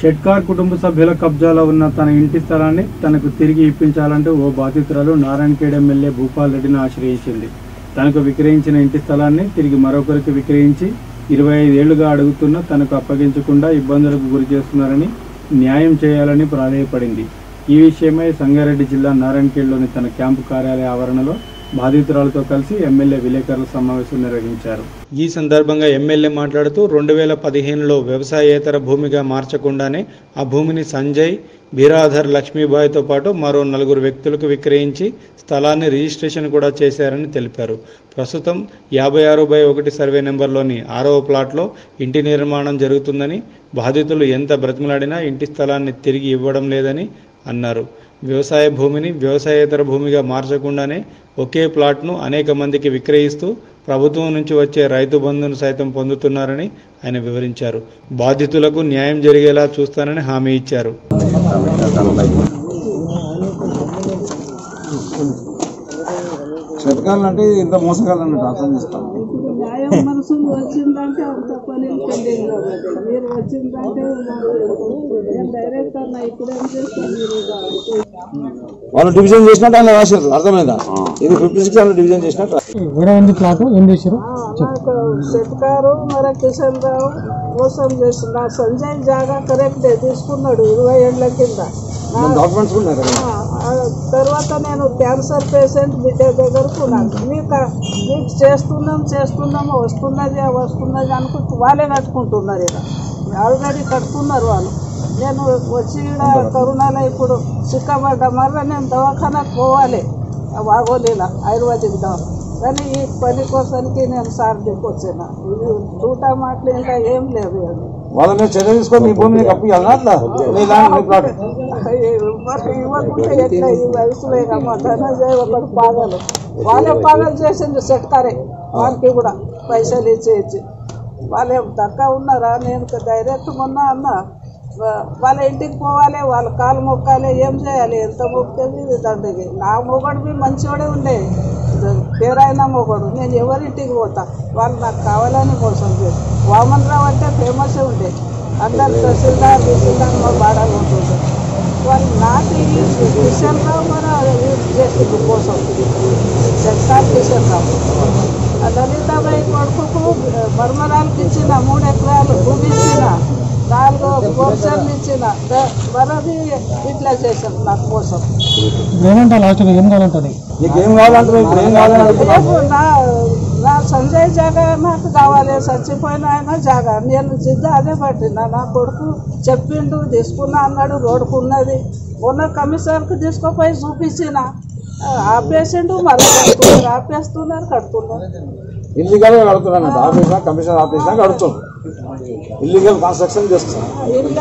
షెట్కార్ కుటుంబ సభ్యుల కబ్జాలో ఉన్న తన ఇంటి స్థలాన్ని తనకు తిరిగి ఇప్పించాలంటూ ఓ బాధితురాలు నారాయణఖేడ్ ఎమ్మెల్యే భూపాల్ రెడ్డిని ఆశ్రయించింది. తనకు విక్రయించిన ఇంటి స్థలాన్ని తిరిగి మరొకరికి విక్రయించి ఇరవై ఐదేళ్ళుగా అడుగుతున్న తనకు అప్పగించకుండా ఇబ్బందులకు గురి చేస్తున్నారని న్యాయం చేయాలని ప్రాధాయపడింది. ఈ విషయమై సంగారెడ్డి జిల్లా నారాయణఖేడ్లోని తన క్యాంపు కార్యాలయ ఆవరణలో బాధితురాలతో కలిసి ఎమ్మెల్యే విలేకరుల సమావేశం నిర్వహించారు. ఈ సందర్భంగా ఎమ్మెల్యే మాట్లాడుతూ రెండు వేల పదిహేనులో వ్యవసాయేతర భూమిగా మార్చకుండానే ఆ భూమిని సంజయ్ బీరాధర్ లక్ష్మీబాయితో పాటు మరో నలుగురు వ్యక్తులకు విక్రయించి స్థలాన్ని రిజిస్ట్రేషన్ కూడా చేశారని తెలిపారు. ప్రస్తుతం యాభై ఆరు బై ఒకటి సర్వే నెంబర్లోని ఆరవ ప్లాట్లో ఇంటి నిర్మాణం జరుగుతుందని బాధితులు ఎంత బ్రతిమలాడినా ఇంటి స్థలాన్ని తిరిగి ఇవ్వడం లేదని అన్నారు. వ్యవసాయ భూమిని వ్యవసాయేతర భూమిగా మార్చకుండానే ఒకే ప్లాట్ను అనేక మందికి విక్రయిస్తూ ప్రభుత్వం నుంచి వచ్చే రైతు బంధును సైతం పొందుతున్నారని ఆయన వివరించారు. బాధితులకు న్యాయం జరిగేలా చూస్తానని హామీ ఇచ్చారు. చెట్కాలు ఇంత మోసగాలన్నట్టు అర్థం చేస్తాం మనసులు వచ్చిందంటే అంత పని పెండింగ్లో ఉంది. మీరు వచ్చిందంటే నేను డైరెక్ట్ అన్న ఇప్పుడు ఏం చేస్తాను మీరు? వాళ్ళు డివిజన్ చేసినట్టు ఆయన రాశారు అర్థమైందా? ఇది ఫిఫ్టీ సిక్స్ వాళ్ళు డివిజన్ చేసినట్టు. వేరే ఉంది ప్లాట్ ఏం చేశారు? శెట్కారు మరి కిషన్ రావు మోసం చేసిన నా సంజయ్ జాగా కరెక్ట్ తీసుకున్నాడు ఇరవై ఏళ్ళ కింద. తర్వాత నేను క్యాన్సర్ పేషెంట్ బిడ్డ దగ్గరకు మీకు మీకు చేస్తున్నాం చేస్తున్నాము వస్తున్నది వస్తున్నది అనుకుంటూ వాళ్ళే కట్టుకుంటున్నారు ఇక. ఆల్రెడీ కట్టుకున్నారు వాళ్ళు. నేను వచ్చి కరోనాలో ఇప్పుడు చిక్కబడ్డ మళ్ళీ నేను దవాఖానకు పోవాలి. వాగోలేలా ఆయుర్వేదిక్ దవా కానీ ఈ పని కోసానికి నేను సార్ ఇది దూట మాటలు ఇంకా ఏం లేదు అది వాళ్ళ మీద చర్య తీసుకొని మీ భూమిని కప్పియాలనా అట్లా? ఇవ్వకుంటే ఎట్లా ఈ వయసులో మా ధనంజయ్ ఒకడు పాగలు. వాళ్ళే పాగలు చేసిండు సెట్కారే వాళ్ళకి కూడా పైసలు ఇచ్చి ఇచ్చి. వాళ్ళే దక్క ఉన్నారా? నేను డైరెక్ట్ మొన్న అన్న వాళ్ళ ఇంటికి పోవాలి వాళ్ళ కాలు మొక్కాలి ఏం చేయాలి? ఎంత మొక్కేది దండకి నా మొగడు మంచివాడే ఉండే. పేరైన మొగడు నేను ఎవరింటికి పోతా వాళ్ళు నాకు కావాలని మోసం చేసి వామన్ రావు అంటే ఫేమస్ ఉండే అందరు తహసీల్దార్ తహసీల్దార్ మా బాడాలు ఉంటుంది వాళ్ళు నాకు ఈ కిషన్ రావు మన యూజ్ చేసిండు కోసం సెక్టార్ కిషన్ రావు ఆ లలితాబాయి కొడుకుకు మర్మరాలకు ఇచ్చిన మూడు ఎకరాలు భూమి ఇచ్చిన నాలుగు పోర్షన్లు ఇచ్చిన ద- మరది ఇట్లా చేశాను నాకు కోసం ఏమంటా లాస్ట్ ఏం కావాలంటుంది? నీకు ఏం కావాలంటే ఇప్పుడు ఏం కావాలని అడుగుతున్నా రేపు నా నా సంజయ్ జాగా నాకు కావాలి చచ్చిపోయిన ఆయన జాగా. నేను జిద్ద అదే పట్టిన. నా కొడుకు చెప్పిండు తీసుకున్నా అన్నాడు రోడ్డుకున్నది మొన్న కమిషనర్కి తీసుకుపోయి చూపించిన. ఆపేసిండు మళ్ళీ కడుతున్నారు ఆపేస్తున్నారు కడుతున్నారు. గా కడుతున్నాను. ఆఫీస్ కమిషన్ ఆఫీస్ కడుతున్నాను ఇల్లీగల్ కన్స్ట్రక్షన్ ఎవరికి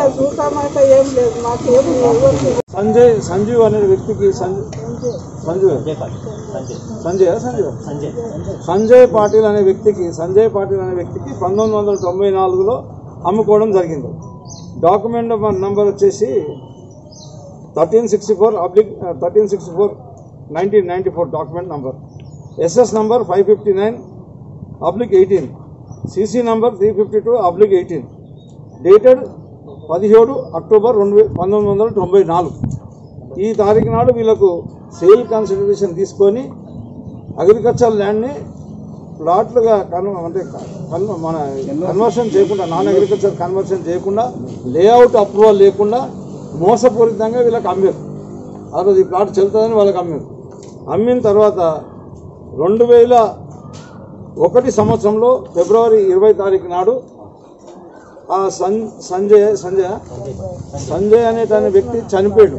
సంజయ్ సంజీవ్ అనే వ్యక్తికి సంజయ్. సంజీవ్ సంజయ్ సంజయ్. సంజయ్ పాటిల్ అనే వ్యక్తికి సంజయ్ పాటిల్ అనే వ్యక్తికి పంతొమ్మిది వందల తొంభై నాలుగులో అమ్ముకోవడం జరిగింది. డాక్యుమెంట్ నంబర్ వచ్చేసి thirteen sixty four oblique thirteen sixty four nineteen ninety four document number. SS number five fifty nine oblique eighteen. CC number three fifty two oblique eighteen dated పదిహేడు అక్టోబర్ రెండు పంతొమ్మిది వందల తొంభై నాలుగు. ఈ తారీఖు నాడు వీళ్ళకు సేల్ కన్సిడరేషన్ తీసుకొని అగ్రికల్చర్ ల్యాండ్ని ప్లాట్లుగా కన్ అంటే మన కన్వర్షన్ చేయకుండా నాన్ అగ్రికల్చర్ కన్వర్షన్ చేయకుండా లేఅవుట్ అప్రూవల్ లేకుండా మోసపూరితంగా వీళ్ళకి అమ్మారు. ఆ రోజు ఈ ప్లాట్ చెల్తుందని వాళ్ళకి అమ్మారు. అమ్మిన తర్వాత రెండు వేల ఒకటి సంవత్సరంలో ఫిబ్రవరి ఇరవై తారీఖు నాడు ఆ సంజయ్ సంజయ్? సంజయ్ అనేటనే వ్యక్తి చనిపోయాడు.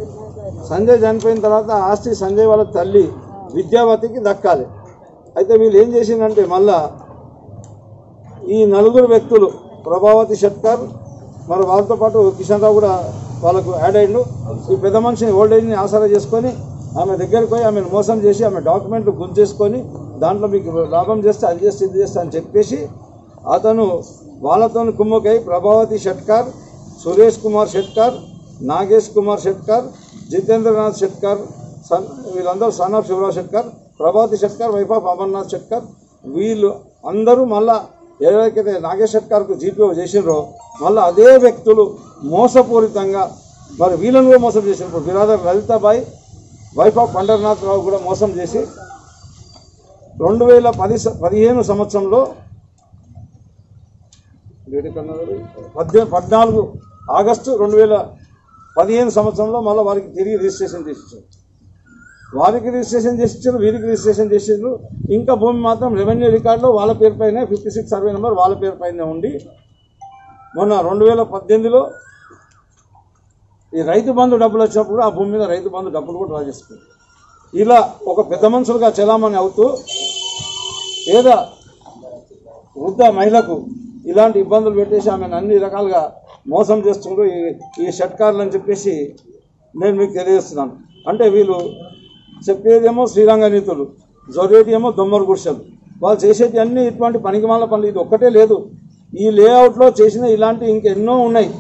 సంజయ్ చనిపోయిన తర్వాత ఆస్తి సంజయ్ వాళ్ళ తల్లి విద్యావతికి దక్కాలి. అయితే వీళ్ళు ఏం చేసిందంటే మళ్ళా ఈ నలుగురు వ్యక్తులు ప్రభావతి షట్కర్ మరి వాళ్ళతో పాటు కిషన్ రావు కూడా వాళ్ళకు యాడ్ అయ్యిండు. ఈ పెద్ద మనిషిని ఓల్డ్ ఏజ్ని ఆసరా చేసుకొని ఆమె దగ్గరికి పోయి ఆమెను మోసం చేసి ఆమె డాక్యుమెంట్లు గుంజేసుకొని దాంట్లో మీకు లాభం చేస్తే అది చేస్తే ఇది చేస్తా అని చెప్పేసి అతను వాళ్ళతో కుమ్మకై ప్రభావతి షెట్కర్ సురేష్ కుమార్ షెట్కర్ నాగేష్ కుమార్ షెట్కర్ జితేంద్రనాథ్ షెట్కర్ సన్ వీళ్ళందరూ son of Shivraj Shetkar Prabhavati Shetkar wife of Amarnath Shetkar వీళ్ళు అందరూ మళ్ళా ఎవరికైతే నాగేష్ షెట్కర్కు జీపీఓ చేసినారో మళ్ళీ అదే వ్యక్తులు మోసపూరితంగా మరి వీళ్ళను కూడా మోసం చేసినప్పుడు బిరాదర్ లలితాబాయి వైఫ్ ఆఫ్ పండర్నాథ్ రావు కూడా మోసం చేసి రెండు వేల పది పదిహేను సంవత్సరంలో పద్దె పద్నాలుగు ఆగస్టు రెండు వేల పదిహేను సంవత్సరంలో మళ్ళీ వారికి తిరిగి రిజిస్ట్రేషన్ చేసి ఇచ్చారు వారికి రిజిస్ట్రేషన్ చేసి ఇచ్చారు వీరికి రిజిస్ట్రేషన్ చేసిండ్రు ఇంకా భూమి మాత్రం రెవెన్యూ రికార్డులో వాళ్ళ పేరు పైన ఫిఫ్టీ సిక్స్ సర్వే నెంబర్ వాళ్ళ పేరు పైన ఉండి మొన్న రెండు వేల పద్దెనిమిదిలో ఈ రైతు బంధు డబ్బులు వచ్చినప్పుడు ఆ భూమి మీద రైతు బంధు డబ్బులు కూడా డ్రా చేసుకుంది ఇలా ఒక పెద్ద మనుషులుగా చలామణి అవుతూ పేద వృద్ధ మహిళకు ఇలాంటి ఇబ్బందులు పెట్టేసి ఆమెను అన్ని రకాలుగా మోసం చేస్తుండ్రు ఈ ఈ షట్కార్లు అని చెప్పేసి నేను మీకు తెలియజేస్తున్నాను. అంటే వీళ్ళు చెప్పేదేమో శ్రీరంగ నీతులు జొరేటి ఏమో దొమ్మరు గుడిసెలు. వాళ్ళు చేసేది అన్నీ ఇటువంటి పనికిమాల పనులు ఇది ఒక్కటే లేదు. ఈ లేఅవుట్లో చేసిన ఇలాంటి ఇంకెన్నో ఉన్నాయి.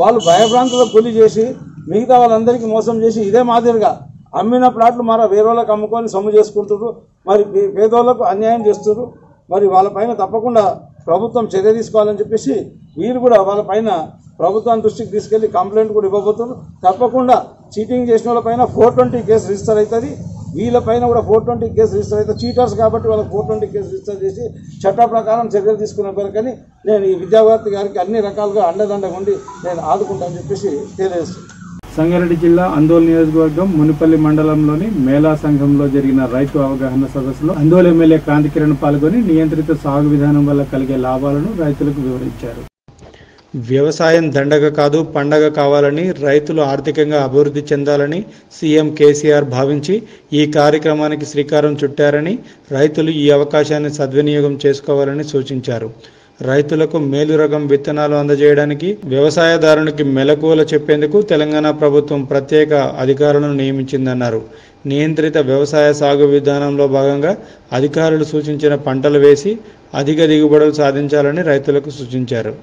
వాళ్ళు భయభ్రాంతులకు గురి చేసి మిగతా వాళ్ళందరికీ మోసం చేసి ఇదే మాదిరిగా అమ్మిన ప్లాట్లు మరో వేరే వాళ్ళకి అమ్ముకొని సొమ్ము చేసుకుంటున్నారు మరి పేదోళ్ళకు అన్యాయం చేస్తున్నారు మరి వాళ్ళపైన తప్పకుండా ప్రభుత్వం చర్య తీసుకోవాలని చెప్పేసి వీరు కూడా వాళ్ళపైన ప్రభుత్వం దృష్టికి తీసుకెళ్ళి కంప్లైంట్ కూడా ఇవ్వబోతున్నారు తప్పకుండా చీటింగ్ చేసిన వాళ్ళపైన ఫోర్ ట్వంటీ కేసు రిజిస్టర్ అవుతుంది వీళ్ళపైన కూడా ఫోర్ ట్వంటీ కేసు రిజిస్టర్ అవుతుంది చీటర్స్ కాబట్టి వాళ్ళకి ఫోర్ ట్వంటీ కేసు రిజిస్టర్ చేసి చట్ట ప్రకారం చర్యలు తీసుకునే కొరకని నేను ఈ విద్యావేత్త గారికి అన్ని రకాలుగా అండదండగా ఉండి నేను ఆదుకుంటానని చెప్పేసి తెలియజేస్తున్నాను. సంగారెడ్డి జిల్లా అందోల్ నియోజకవర్గం మునిపల్లి మండలంలోని మేళా సంఘంలో జరిగిన రైతు అవగాహన సదస్సులో అందోల్ ఎమ్మెల్యే క్రాంతి కిరణ్ పాల్గొని నియంత్రిత సాగు విధానం వల్ల కలిగే లాభాలను రైతులకు వివరించారు. వ్యవసాయం దండగ కాదు పండగ కావాలని రైతులు ఆర్థికంగా అభివృద్ధి చెందాలని సీఎం కేసీఆర్ భావించి ఈ కార్యక్రమానికి శ్రీకారం చుట్టారని రైతులు ఈ అవకాశాన్ని సద్వినియోగం చేసుకోవాలని సూచించారు. రైతులకు మేలు రకం విత్తనాలు అందజేయడానికి వ్యవసాయదారునికి మెలకువలు చెప్పేందుకు తెలంగాణ ప్రభుత్వం ప్రత్యేక అధికారులను నియమించిందన్నారు. నియంత్రిత వ్యవసాయ సాగు విధానంలో భాగంగా అధికారులు సూచించిన పంటలు వేసి అధిక దిగుబడులు సాధించాలని రైతులకు సూచించారు.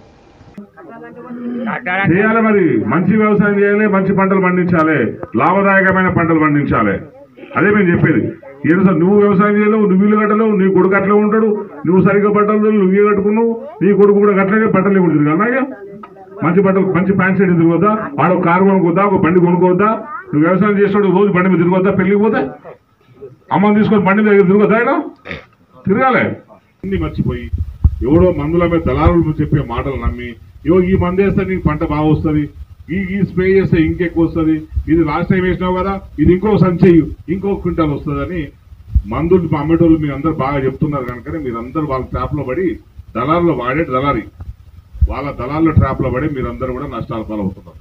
చేయాలి మరి. మంచి వ్యవసాయం చేయాలి మంచి పంటలు పండించాలి. లాభదాయకమైన పంటలు పండించాలి. అదే మేము చెప్పేది. ఏదో సార్ నువ్వు వ్యవసాయం చేయలేవు నువ్వు ఇల్లు కట్టలేవు నీ కొడుకు అట్లే ఉంటాడు నువ్వు సరిగ్గా బట్టలు నువ్వే కట్టుకున్నావు నీ కొడుకు కూడా అట్లనే బట్టలు లేకుండా తిరగాలి మంచి బట్టలు మంచి ప్యాంట్ షర్ట్ తిరగొద్దా? వాడు కారు కొనుక్కోద్దా ఒక బండి కొనుక్కోవద్దా నువ్వు వ్యవసాయం చేసినప్పుడు రోజు బండి మీద తిరగొద్దా పెళ్ళికి పోతే? అమ్మని తీసుకొని బండి మీద తిరగొద్దా ఇక్కడ తిరగాలి. అన్ని మర్చిపోయి ఎవడో మందుల మీద దళారులు చెప్పే మాటలు నమ్మి ఇవో ఈ మందు వేస్తే నీకు పంట బాగా వస్తుంది ఈ ఈ స్ప్రే చేస్తే ఇంకెక్కువ వస్తుంది. ఇది లాస్ట్ టైం వేసినావు కదా ఇది ఇంకో సంచయ్యు ఇంకో క్వింటాల్ వస్తుందని మందులు అమ్మేటోళ్ళు మీరు అందరు బాగా చెప్తున్నారు కనుక మీరందరూ వాళ్ళ ట్రాప్లో పడి దళారులు వాడే దళారి. వాళ్ళ దళారుల ట్రాప్లో పడి మీరందరూ కూడా నష్టాల పాలవుతున్నారు.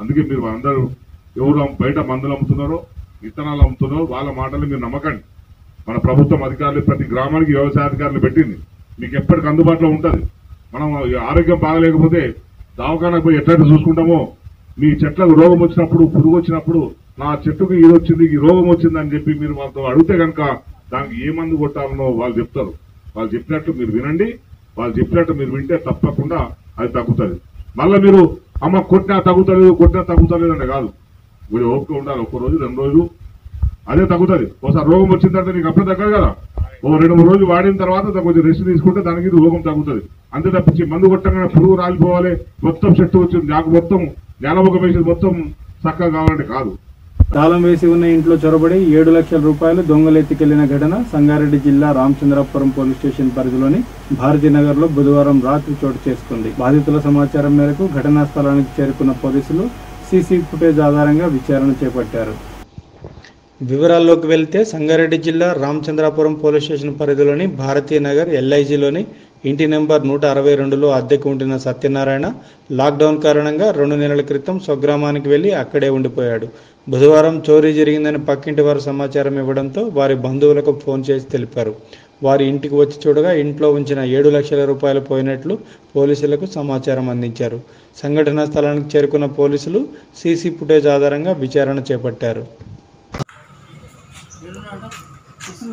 అందుకే మీరు అందరూ ఎవరు బయట మందులు అమ్ముతున్నారో విత్తనాలు అమ్ముతున్నారో వాళ్ళ మాటలు మీరు నమ్మకండి. మన ప్రభుత్వం అధికారులు ప్రతి గ్రామానికి వ్యవసాయ అధికారులు పెట్టింది. మీకు ఎప్పటికి అందుబాటులో ఉంటుంది. మనం ఆరోగ్యం బాగలేకపోతే దవాఖానకు పోయి ఎట్లయితే చూసుకుంటామో మీ చెట్లకు రోగం వచ్చినప్పుడు పురుగు వచ్చినప్పుడు నా చెట్టుకు ఇది వచ్చింది ఈ రోగం వచ్చింది అని చెప్పి మీరు వాళ్ళతో అడిగితే కనుక దానికి ఏ మందు కొట్టాలనో వాళ్ళు చెప్తారు. వాళ్ళు చెప్పినట్టు మీరు వినండి. వాళ్ళు చెప్పినట్టు మీరు వింటే తప్పకుండా అది తగ్గుతుంది. మళ్ళీ మీరు అమ్మ కొట్టినా తగ్గుతలేదు కొట్టినా తగ్గుతలేదు అంటే కాదు. మీరు ఓపిక ఉండాలి ఒక్క రోజు రెండు రోజులు. అదే తగ్గుతుంది. ఒకసారి రోగం వచ్చిన తర్వాత నీకు అప్పుడే తగ్గదు కదా. ఓ రెండు మూడు రోజులు వాడిన తర్వాత కొంచెం రెస్ట్ తీసుకుంటే దానికి రోగం తగ్గుతుంది. అంతే తప్పించి మందు కొట్టగానే పురుగు రాలిపోవాలి. మొత్తం చెట్టు వచ్చింది. నాకు మొత్తం నేలముఖం వేసేది మొత్తం చక్కగా కావాలంటే కాదు. తాళం వేసి ఉన్న ఇంట్లో చొరబడి ఏడు లక్షల రూపాయలు దొంగలెత్తికెళ్ళిన ఘటన సంగారెడ్డి జిల్లా రామచంద్రాపురం పోలీస్ స్టేషన్ పరిధిలోని భారతీనగర్లో బుధవారం రాత్రి చోటు చేసుకుంది. బాధితుల సమాచారం మేరకు ఘటనా స్థలానికి చేరుకున్న పోలీసులు సీసీ ఫుటేజ్ ఆధారంగా విచారణ చేపట్టారు. వివరాల్లోకి వెళ్తే సంగారెడ్డి జిల్లా రామచంద్రాపురం పోలీస్ స్టేషన్ పరిధిలోని భారతీయ నగర్ ఎల్ఐజీలోని ఇంటి నెంబర్ నూట అరవై రెండులో అద్దెకు ఉంటున్న సత్యనారాయణ లాక్డౌన్ కారణంగా రెండు నెలల క్రితం స్వగ్రామానికి వెళ్ళి అక్కడే ఉండిపోయాడు. బుధవారం చోరీ జరిగిందని పక్కింటి వారు సమాచారం ఇవ్వడంతో వారి బంధువులకు ఫోన్ చేసి తెలిపారు. వారి ఇంటికి వచ్చి చూడగా ఇంట్లో ఉంచిన ఏడు లక్షల రూపాయలు పోయినట్లు పోలీసులకు సమాచారం అందించారు. సంఘటనా స్థలానికి చేరుకున్న పోలీసులు సీసీ ఫుటేజ్ ఆధారంగా విచారణ చేపట్టారు.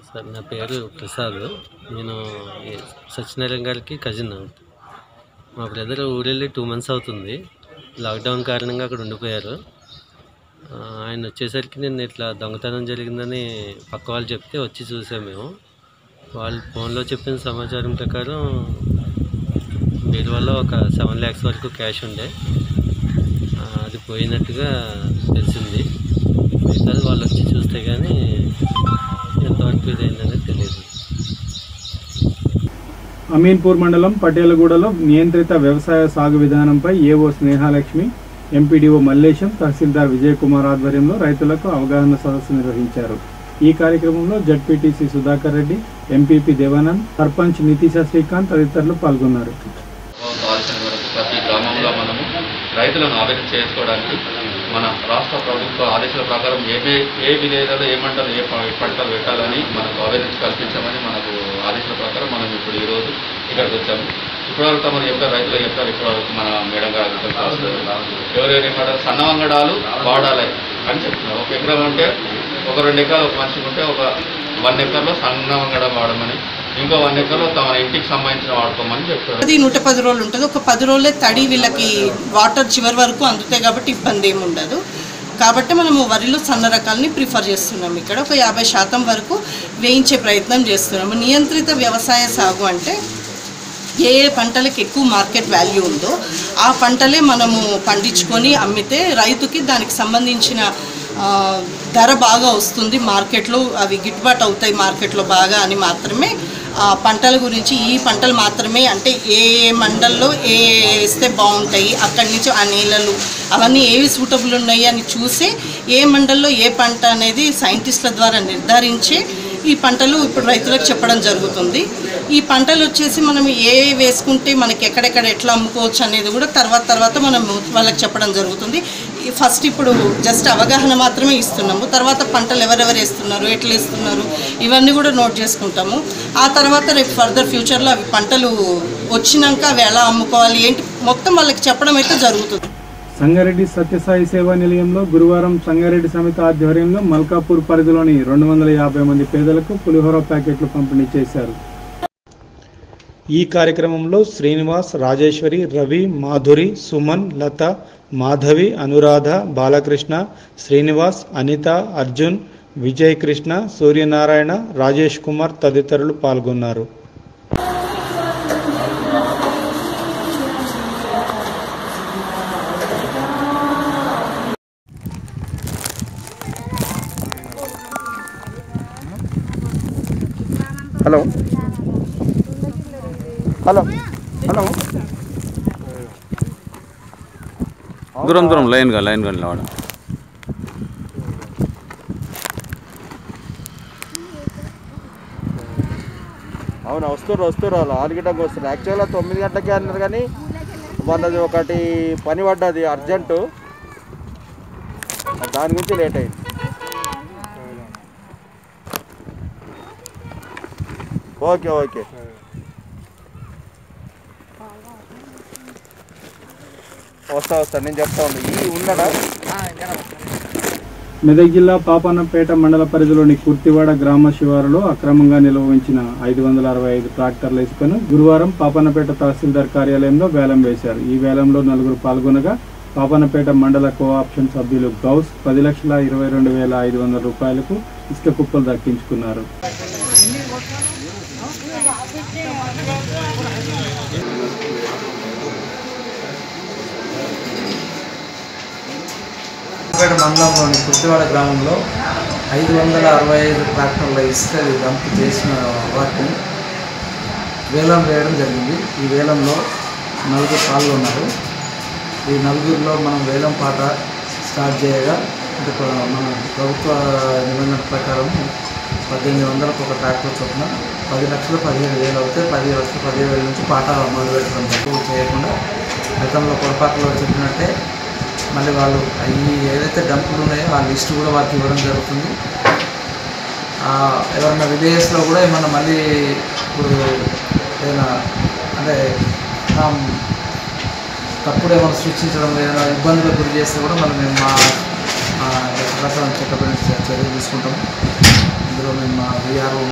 సార్ నా పేరు ప్రసాద్. నేను సత్యనారాయణ గారికి కజిన్ మా బ్రదర్ ఊరెళ్ళి టూ మంత్స్ అవుతుంది. లాక్డౌన్ కారణంగా అక్కడ ఉండిపోయారు. ఆయన వచ్చేసరికి నేను ఇట్లా దొంగతనం జరిగిందని పక్క వాళ్ళు చెప్తే వచ్చి చూసాం మేము. వాళ్ళు ఫోన్లో చెప్పిన సమాచారం ప్రకారం బీరువాలో వల్ల ఒక సెవెన్ ల్యాక్స్ వరకు క్యాష్ ఉండే. అది పోయినట్టుగా తెలిసింది. మిగతాది వాళ్ళు వచ్చి చూస్తే కానీ తెలియదు అమీన్పూర్ మండలం పటేలగూడలో నియంత్రిత వ్యవసాయ సాగు విధానంపై ఏవో స్నేహాలక్ష్మి ఎంపీడీఓ మల్లేశం తహసీల్దార్ విజయ్ కుమార్ ఆధ్వర్యంలో రైతులకు అవగాహన సదస్సు నిర్వహించారు. ఈ కార్యక్రమంలో జడ్పీటీసీ సుధాకర్ రెడ్డి ఎంపీపీ దేవానంద్ సర్పంచ్ నితీశ శ్రీకాంత్ తదితరులు పాల్గొన్నారు. కావాల్సిన వరకు ప్రతి గ్రామంలో మనము రైతులను అభివృద్ధి చేసుకోవడానికి మన రాష్ట్ర ప్రభుత్వ ఆదేశాల ప్రకారం ఏ ఏ విలేజ్లలో ఏ మంటలు ఏ పంటలు పెట్టాలని మనకు అవేర్నెస్ కల్పించామని మనకు ఆదేశాల ప్రకారం మనం ఇప్పుడు ఈరోజు ఇక్కడికి వచ్చాము. ఇప్పటివరకు తమరు చెప్తారు రైతులు చెప్తారు ఇప్పటివరకు మన మేడం గారు ఎవరెవరు ఏమంటారు సన్న వంగడాలు వాడాలి అని చెప్తున్నారు. ఒక ఎకరం అంటే ఒక రెండు ఎకరాలు ఒక మనిషికి ఉంటే ఒక వన్ ఎకర్లో సన్నవంగడం వాడమని ఇంకో వన్ ఎకర్లో తమ ఇంటికి సంబంధించిన వాడుకోమని చెప్తారు అది నూట పది రోజులు ఉంటుంది. ఒక పది రోజులే తడి వీళ్ళకి వాటర్ చివరి వరకు అందుతాయి కాబట్టి ఇబ్బంది ఏమి ఉండదు. కాబట్టి మనము వరిలో సన్న రకాలని ప్రిఫర్ చేస్తున్నాం ఇక్కడ ఒక యాభై శాతం వరకు వేయించే ప్రయత్నం చేస్తున్నాము. నియంత్రిత వ్యవసాయ సాగు అంటే ఏ ఏ పంటలకు ఎక్కువ మార్కెట్ వాల్యూ ఉందో ఆ పంటలే మనము పండించుకొని అమ్మితే రైతుకి దానికి సంబంధించిన ధర బాగా వస్తుంది. మార్కెట్లో అవి గిట్టుబాటు అవుతాయి మార్కెట్లో బాగా అని మాత్రమే పంటల గురించి ఈ పంటలు మాత్రమే అంటే ఏ ఏ మండల్లో ఏ ఏ వేస్తే బాగుంటాయి అక్కడి నుంచి ఆ నీళ్ళలు అవన్నీ ఏవి సూటబుల్ ఉన్నాయి అని చూసి ఏ మండల్లో ఏ పంట అనేది సైంటిస్టుల ద్వారా నిర్ధారించి ఈ పంటలు ఇప్పుడు రైతులకు చెప్పడం జరుగుతుంది. ఈ పంటలు వచ్చేసి మనం ఏ వేసుకుంటే మనకి ఎక్కడెక్కడ ఎట్లా అమ్ముకోవచ్చు అనేది కూడా తర్వాత తర్వాత మనం వాళ్ళకి చెప్పడం జరుగుతుంది. ఫస్ట్ ఇప్పుడు జస్ట్ అవగాహన మాత్రమే ఇస్తున్నాము. తర్వాత పంటలు ఎవరెవరు వేస్తున్నారు ఎట్లా వేస్తున్నారు ఇవన్నీ కూడా నోట్ చేసుకుంటాము. ఆ తర్వాత రేపు ఫర్దర్ ఫ్యూచర్లో అవి పంటలు వచ్చినాక అవి ఎలా అమ్ముకోవాలి ఏంటి మొత్తం వాళ్ళకి చెప్పడం అయితే జరుగుతుంది. సంగారెడ్డి సత్యసాయి సేవా నిలయంలో గురువారం సంగారెడ్డి సమితి ఆధ్వర్యంలో మల్కాపూర్ పరిధిలోని రెండు వందల యాభై మంది పేదలకు పులిహోర ప్యాకెట్లు పంపిణీ చేశారు. ఈ కార్యక్రమంలో శ్రీనివాస్ రాజేశ్వరి రవి మాధురి సుమన్ లత మాధవి అనురాధ బాలకృష్ణ శ్రీనివాస్ అనిత అర్జున్ విజయ్ కృష్ణ సూర్యనారాయణ రాజేష్ కుమార్ తదితరులు పాల్గొన్నారు. హలో. హలో. హలో. దూరం దూరం లైన్గా లైన్గా నిలవడం అవును వస్తారు వస్తారు వాళ్ళు. ఆరు గంటలకు వస్తారు యాక్చువల్గా తొమ్మిది గంటలకే అన్నారు కానీ వాళ్ళది ఒకటి పని పడ్డది అర్జెంటు. దాని గురించి లేట్ అయింది. Okay okay. వస్తా వస్తా నేను చెప్తా ఉండు. ఈ ఉన్నాడా మెదక్ జిల్లా పాపన్నపేట మండల పరిధిలోని కుర్తివాడ గ్రామ శివారులో అక్రమంగా నిల్వ ఉంచిన ఐదు వందల అరవై ఐదు ట్రాక్టర్ల ఇసుకను గురువారం పాపన్నపేట తహసీల్దార్ కార్యాలయంలో వేలం వేశారు. ఈ వేలంలో నలుగురు పాల్గొనగా పాపన్నపేట మండల కోఆప్షన్ సభ్యులు గౌస్ పది లక్షల ఇరవై రెండు వేల ఐదు వందల రూపాయలకు ఇసుక కుప్పలు దక్కించుకున్నారు. పేట మండలంలోని కుర్తివాడ గ్రామంలో ఐదు వందల అరవై ఐదు ట్రాక్టర్ల ఇసుక డంప్ చేసిన వాటిని వేలం వేయడం జరిగింది. ఈ వేలంలో నలుగురు పాల్గొన్నారు. ఈ నలుగురిలో మనం వేలం పాట స్టార్ట్ చేయగా అంటే మన ప్రభుత్వ నిబంధన ప్రకారం పద్దెనిమిది వందలకు ఒక ట్రాక్టర్ చొప్పున పది లక్షలు పదిహేను వేలు అవుతే పది లక్షలు పదిహేను వేల నుంచి పాట మొదలు పెట్టడం తక్కువ చేయకుండా గతంలో పొరపాటులో చెప్పినట్టే మళ్ళీ వాళ్ళు అవి ఏదైతే డంపులు ఉన్నాయో వాళ్ళ లిస్ట్ కూడా వారికి ఇవ్వడం జరుగుతుంది. ఎవరన్నా విదేశంలో కూడా ఏమైనా మళ్ళీ ఇప్పుడు ఏదైనా అంటే తప్పుడు ఏమైనా సృష్టించడం ఏదైనా ఇబ్బందులకు గురి చేస్తే కూడా మనం మేము మా ప్రసారం చట్టపడిన చర్యలు తీసుకుంటాం ఇందులో మేము మా విఆర్ఓ